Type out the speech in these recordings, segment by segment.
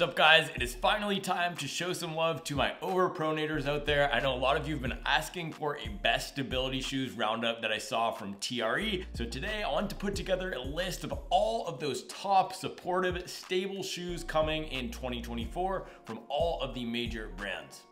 What's up guys? It is finally time to show some love to my overpronators out there. I know a lot of you have been asking for a best stability shoes roundup that I saw from TRE. So today I want to put together a list of all of those top supportive, stable shoes coming in 2024 from all of the major brands.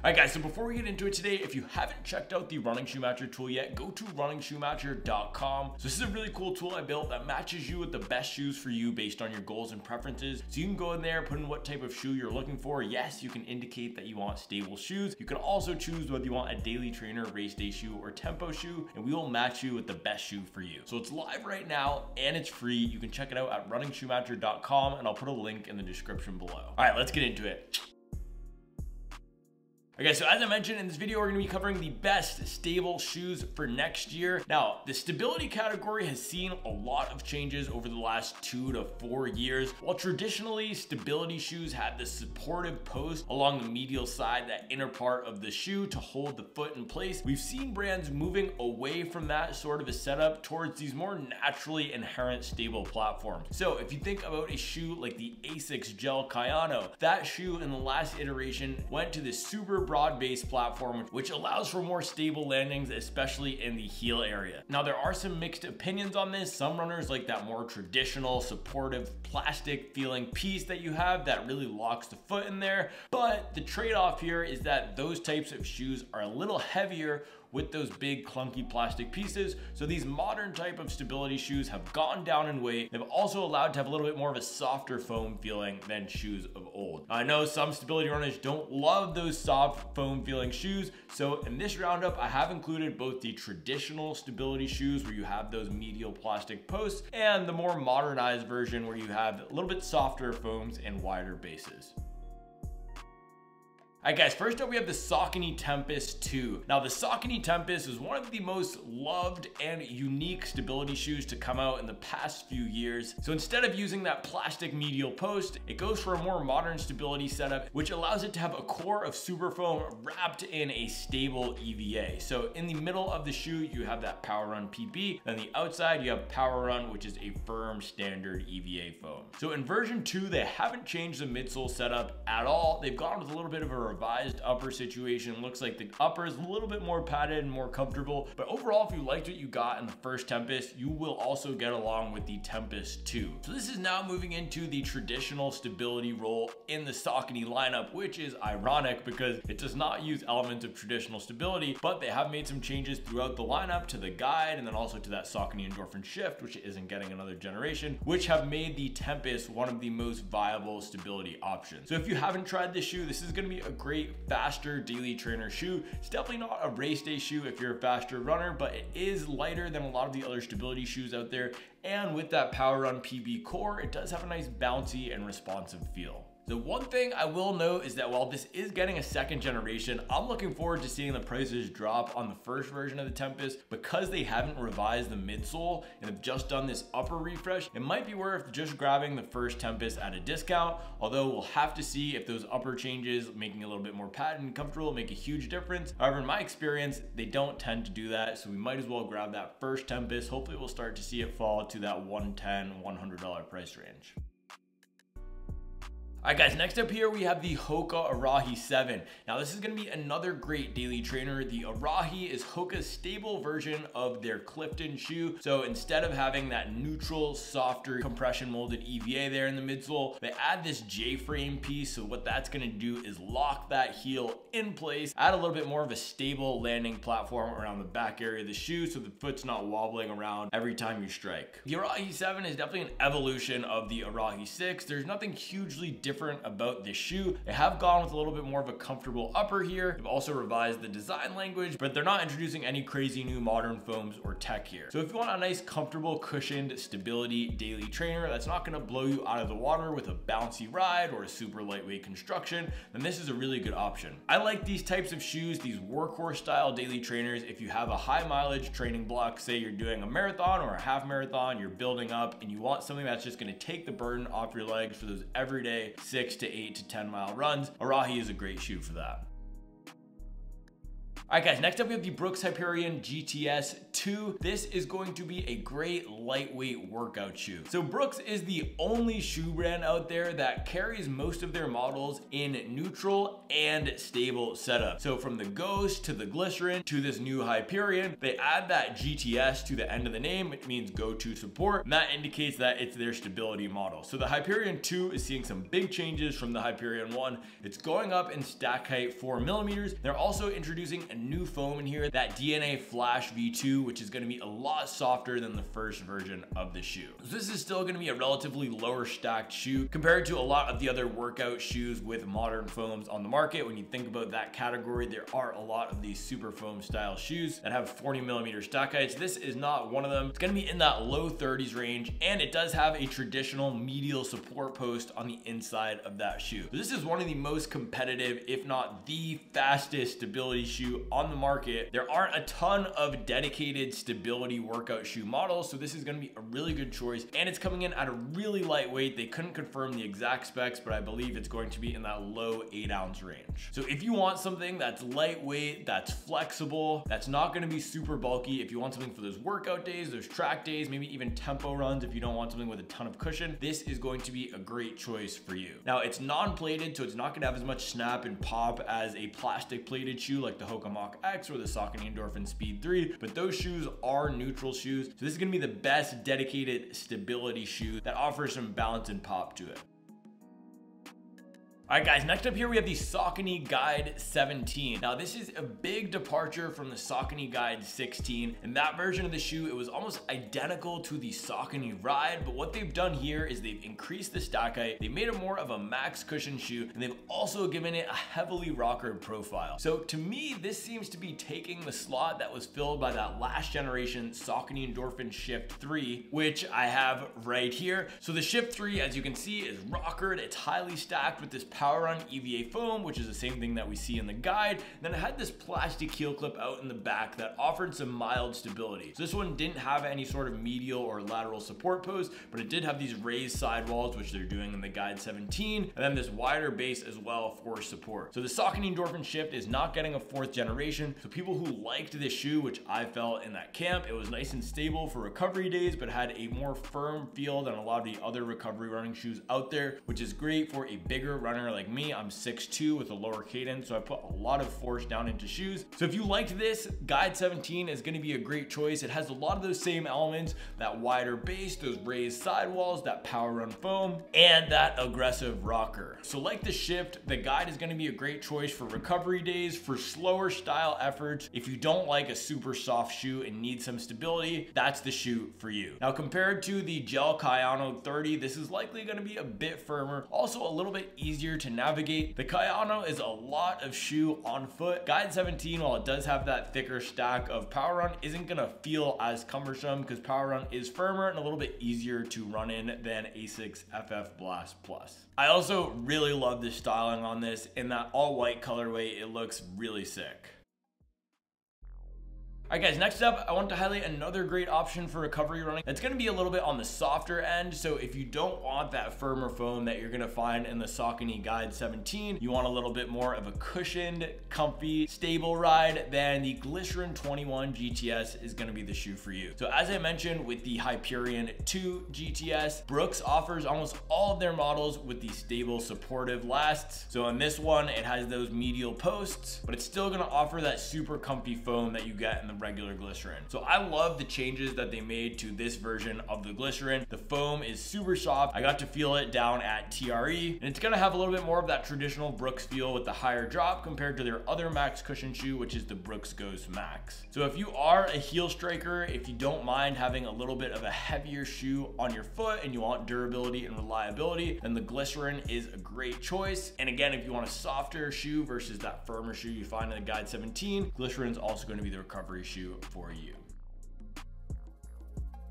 Alright guys, so before we get into it today, if you haven't checked out the Running Shoe Matcher tool yet, go to runningshoematcher.com. So this is a really cool tool I built that matches you with the best shoes for you based on your goals and preferences. So you can go in there, put in what type of shoe you're looking for. Yes, you can indicate that you want stable shoes. You can also choose whether you want a daily trainer, race day shoe, or tempo shoe, and we will match you with the best shoe for you. So it's live right now and it's free. You can check it out at runningshoematcher.com and I'll put a link in the description below. All right, let's get into it. Okay, so as I mentioned in this video, we're gonna be covering the best stable shoes for next year. Now, the stability category has seen a lot of changes over the last two to four years. While traditionally, stability shoes had this supportive post along the medial side, that inner part of the shoe to hold the foot in place, we've seen brands moving away from that sort of a setup towards these more naturally inherent stable platforms. So if you think about a shoe like the Asics Gel Kayano, that shoe in the last iteration went to this super broad base platform, which allows for more stable landings, especially in the heel area. Now, there are some mixed opinions on this. Some runners like that more traditional, supportive, plastic feeling piece that you have that really locks the foot in there. But the trade-off here is that those types of shoes are a little heavier with those big clunky plastic pieces. So these modern type of stability shoes have gone down in weight. They've also allowed to have a little bit more of a softer foam feeling than shoes of old. I know some stability runners don't love those soft foam feeling shoes. So in this roundup, I have included both the traditional stability shoes where you have those medial plastic posts and the more modernized version where you have a little bit softer foams and wider bases. Alright guys, first up we have the Saucony Tempus 2. Now the Saucony Tempus is one of the most loved and unique stability shoes to come out in the past few years. So instead of using that plastic medial post, it goes for a more modern stability setup, which allows it to have a core of super foam wrapped in a stable EVA. So in the middle of the shoe, you have that Power Run PB, and the outside you have Power Run, which is a firm standard EVA foam. So in version 2, they haven't changed the midsole setup at all. They've gone with a little bit of a revised upper situation. Looks like the upper is a little bit more padded and more comfortable. But overall, if you liked what you got in the first Tempus, you will also get along with the Tempus 2. So this is now moving into the traditional stability role in the Saucony lineup, which is ironic because it does not use elements of traditional stability, but they have made some changes throughout the lineup to the guide and then also to that Saucony Endorphin Shift, which isn't getting another generation, which have made the Tempus one of the most viable stability options. So if you haven't tried this shoe, this is gonna be a great faster daily trainer shoe. It's definitely not a race day shoe if you're a faster runner, but it is lighter than a lot of the other stability shoes out there. And with that Power Run PB core, it does have a nice bouncy and responsive feel. The one thing I will note is that while this is getting a second generation, I'm looking forward to seeing the prices drop on the first version of the Tempus because they haven't revised the midsole and have just done this upper refresh. It might be worth just grabbing the first Tempus at a discount, although we'll have to see if those upper changes, making a little bit more and comfortable, make a huge difference. However, in my experience, they don't tend to do that, so we might as well grab that first Tempus. Hopefully we'll start to see it fall to that 110 $100 price range. Right, guys, next up here, we have the Hoka Arahi 7. Now, this is gonna be another great daily trainer. The Arahi is Hoka's stable version of their Clifton shoe. So instead of having that neutral, softer, compression molded EVA there in the midsole, they add this J-frame piece. So what that's gonna do is lock that heel in place, add a little bit more of a stable landing platform around the back area of the shoe so the foot's not wobbling around every time you strike. The Arahi 7 is definitely an evolution of the Arahi 6. There's nothing hugely different different about this shoe. They have gone with a little bit more of a comfortable upper here. They've also revised the design language, but they're not introducing any crazy new modern foams or tech here. So if you want a nice, comfortable, cushioned stability daily trainer that's not gonna blow you out of the water with a bouncy ride or a super lightweight construction, then this is a really good option. I like these types of shoes, these workhorse style daily trainers. If you have a high mileage training block, say you're doing a marathon or a half marathon, you're building up and you want something that's just gonna take the burden off your legs for those everyday six to eight to 10 mile runs, Arahi is a great shoe for that. All right, guys, next up we have the Brooks Hyperion GTS 2. This is going to be a great lightweight workout shoe. So Brooks is the only shoe brand out there that carries most of their models in neutral and stable setup. So from the Ghost to the Glycerin to this new Hyperion, they add that GTS to the end of the name, which means go to support. And that indicates that it's their stability model. So the Hyperion 2 is seeing some big changes from the Hyperion 1. It's going up in stack height four millimeters. They're also introducing a new foam in here, that DNA Flash V2, which is gonna be a lot softer than the first version of the shoe. So this is still gonna be a relatively lower stacked shoe compared to a lot of the other workout shoes with modern foams on the market. When you think about that category, there are a lot of these super foam style shoes that have 40 millimeter stack heights. This is not one of them. It's gonna be in that low 30s range, and it does have a traditional medial support post on the inside of that shoe. So this is one of the most competitive, if not the fastest stability shoe on the market. There aren't a ton of dedicated stability workout shoe models, so this is gonna be a really good choice. And it's coming in at a really lightweight. They couldn't confirm the exact specs, but I believe it's going to be in that low eight ounce range. So if you want something that's lightweight, that's flexible, that's not gonna be super bulky, if you want something for those workout days, those track days, maybe even tempo runs, if you don't want something with a ton of cushion, this is going to be a great choice for you. Now it's non-plated, so it's not gonna have as much snap and pop as a plastic plated shoe like the Hoka Mach X or the Saucony Endorphin Speed 3, but those shoes are neutral shoes. So this is gonna be the best dedicated stability shoe that offers some balance and pop to it. All right, guys, next up here, we have the Saucony Guide 17. Now, this is a big departure from the Saucony Guide 16. In that version of the shoe, it was almost identical to the Saucony Ride, but what they've done here is they've increased the stack height, they made it more of a max cushion shoe, and they've also given it a heavily rocker profile. So to me, this seems to be taking the slot that was filled by that last generation Saucony Endorphin Shift 3, which I have right here. So the Shift 3, as you can see, is rockered, it's highly stacked with this PWRRUN EVA foam, which is the same thing that we see in the guide. Then it had this plastic heel clip out in the back that offered some mild stability. So this one didn't have any sort of medial or lateral support post, but it did have these raised sidewalls, which they're doing in the Guide 17, and then this wider base as well for support. So the Saucony Endorphin Shift is not getting a fourth generation. So people who liked this shoe, which I felt in that camp, it was nice and stable for recovery days, but had a more firm feel than a lot of the other recovery running shoes out there, which is great for a bigger runner like me, I'm 6'2 with a lower cadence, so I put a lot of force down into shoes. So if you liked this, Guide 17 is gonna be a great choice. It has a lot of those same elements, that wider base, those raised sidewalls, that power run foam, and that aggressive rocker. So like the Shift, the Guide is gonna be a great choice for recovery days, for slower style efforts. If you don't like a super soft shoe and need some stability, that's the shoe for you. Now compared to the Gel Kayano 30, this is likely gonna be a bit firmer, also a little bit easier to navigate. The Kayano is a lot of shoe on foot. Guide 17, while it does have that thicker stack of Power Run, isn't gonna feel as cumbersome because Power Run is firmer and a little bit easier to run in than ASICS FF Blast Plus. I also really love the styling on this. In that all white colorway, it looks really sick. All right guys, next up, I want to highlight another great option for recovery running. That's gonna be a little bit on the softer end. So if you don't want that firmer foam that you're gonna find in the Saucony Guide 17, you want a little bit more of a cushioned, comfy, stable ride, then the Glycerin 21 GTS is gonna be the shoe for you. So as I mentioned with the Hyperion 2 GTS, Brooks offers almost all of their models with the stable supportive lasts. So on this one, it has those medial posts, but it's still gonna offer that super comfy foam that you get in the regular glycerin. So I love the changes that they made to this version of the glycerin. The foam is super soft. I got to feel it down at TRE and it's gonna have a little bit more of that traditional Brooks feel with the higher drop compared to their other max cushion shoe, which is the Brooks Ghost Max. So if you are a heel striker, if you don't mind having a little bit of a heavier shoe on your foot and you want durability and reliability, then the glycerin is a great choice. And again, if you want a softer shoe versus that firmer shoe you find in the Guide 17, glycerin is also going to be the recovery shoe for you.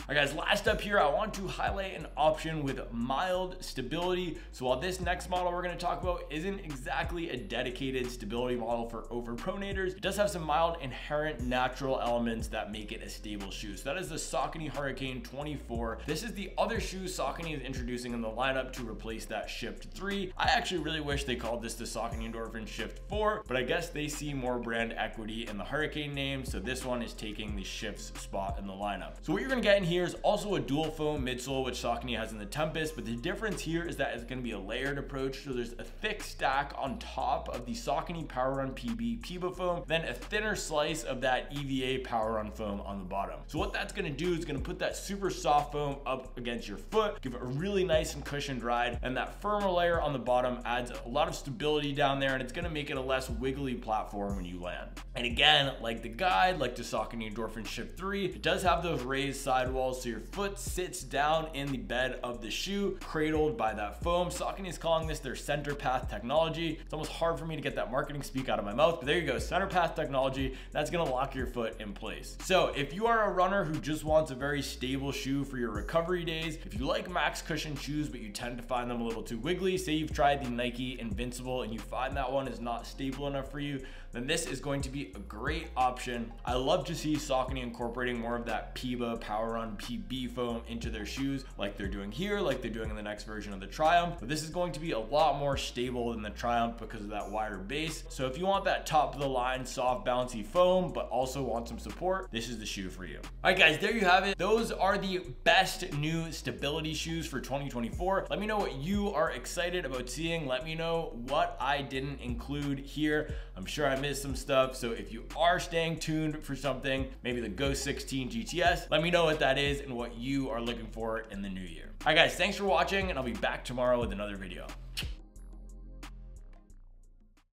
All right, guys, last up here, I want to highlight an option with mild stability. So while this next model we're gonna talk about isn't exactly a dedicated stability model for overpronators, it does have some mild inherent natural elements that make it a stable shoe. So that is the Saucony Hurricane 24. This is the other shoe Saucony is introducing in the lineup to replace that Shift 3. I actually really wish they called this the Saucony Endorphin Shift 4, but I guess they see more brand equity in the Hurricane name, so this one is taking the Shift's spot in the lineup. So what you're gonna get in here is also a dual foam midsole, which Saucony has in the Tempus, but the difference here is that it's gonna be a layered approach. So there's a thick stack on top of the Saucony PWRRUN PB Peeba foam, then a thinner slice of that EVA PWRRUN foam on the bottom. So what that's gonna do is gonna put that super soft foam up against your foot, give it a really nice and cushioned ride, and that firmer layer on the bottom adds a lot of stability down there, and it's gonna make it a less wiggly platform when you land. And again, like the guide, like the Saucony Endorphin Shift 3, it does have those raised sidewalls so your foot sits down in the bed of the shoe, cradled by that foam. Saucony is calling this their center path technology. It's almost hard for me to get that marketing speak out of my mouth, but there you go, center path technology. That's gonna lock your foot in place. So if you are a runner who just wants a very stable shoe for your recovery days, if you like max cushion shoes, but you tend to find them a little too wiggly, say you've tried the Nike Invincible and you find that one is not stable enough for you, then this is going to be a great option. I love to see Saucony incorporating more of that Peeba PWRRUN PB foam into their shoes like they're doing here, like they're doing in the next version of the Triumph. But this is going to be a lot more stable than the Triumph because of that wider base. So if you want that top of the line soft bouncy foam, but also want some support, this is the shoe for you. All right guys, there you have it. Those are the best new stability shoes for 2024. Let me know what you are excited about seeing. Let me know what I didn't include here. I'm sure I missed some stuff. So if you are staying tuned for something, maybe the Ghost 16 GTS, let me know what that is and what you are looking for in the new year. All right, guys, thanks for watching, and I'll be back tomorrow with another video.